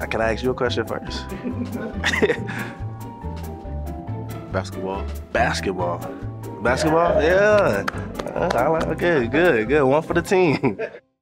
Uh, can I ask you a question first? Basketball. Basketball. Basketball? Yeah. Uh, I like good, good, good. One for the team.